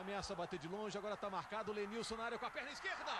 Ameaça bater de longe, agora está marcado o Lenilson na área com a perna esquerda.